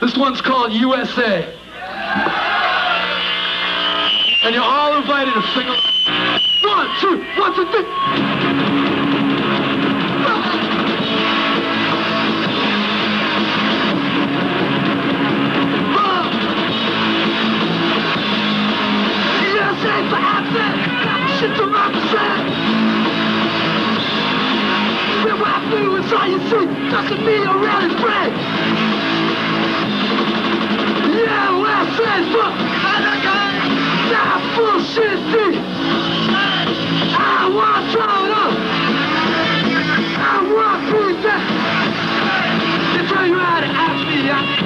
This one's called USA. And you're all invited to sing along. One, two, one, two, three. Shit blue is all you see, doesn't mean you're really.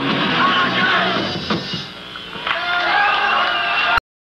Thank you.